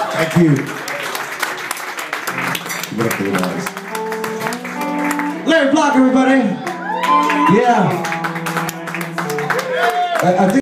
Thank you. Larry Block, everybody. Yeah. I, I think